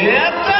Eita!